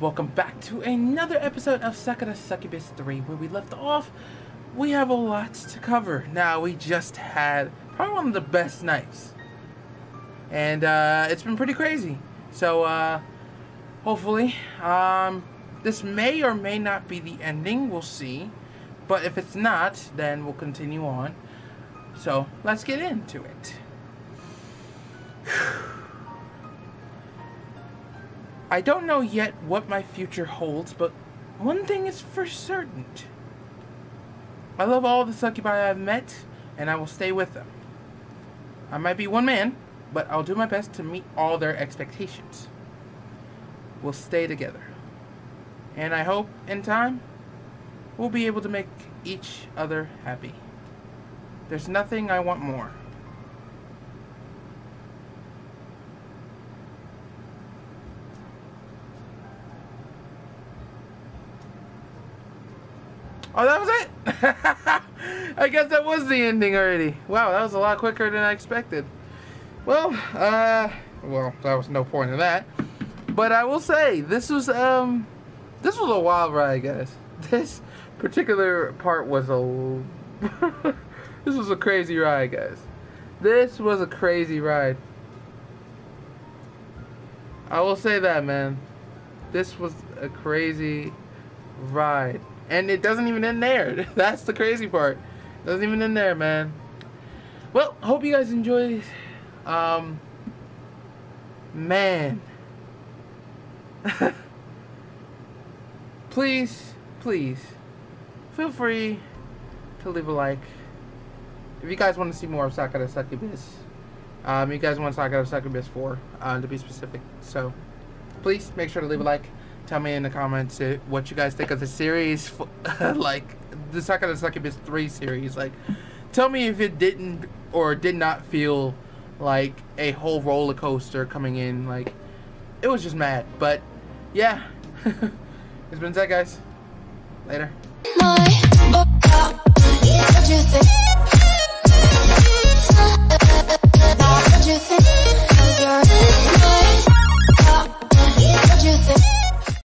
welcome back to another episode of Sakura Succubus 3 where we left off. We have a lot to cover. Now, we just had probably one of the best nights. And uh, it's been pretty crazy. So, uh, hopefully, um, this may or may not be the ending. We'll see. But if it's not, then we'll continue on. So, let's get into it. I don't know yet what my future holds, but one thing is for certain. I love all the succubi I've met, and I will stay with them. I might be one man, but I'll do my best to meet all their expectations. We'll stay together. And I hope, in time, we'll be able to make each other happy. There's nothing I want more. Oh, that was it? I guess that was the ending already. Wow, that was a lot quicker than I expected. Well, uh, well, that was no point in that. But I will say, this was, um, this was a wild ride, guys. This particular part was a, this was a crazy ride, guys. This was a crazy ride. I will say that, man. This was a crazy ride. And it doesn't even end there. That's the crazy part. It doesn't even end there, man. Well, hope you guys enjoyed. Um, man. please, please, feel free to leave a like. If you guys want to see more of Sakura Succubus, um, you guys want Sakura Succubus 4, uh, to be specific. So, please make sure to leave a like tell me in the comments what you guys think of the series, like the second Sakura Succubus 3 series. Like, tell me if it didn't or did not feel like a whole roller coaster coming in. Like, it was just mad. But, yeah. it's been Zedd, guys. Later.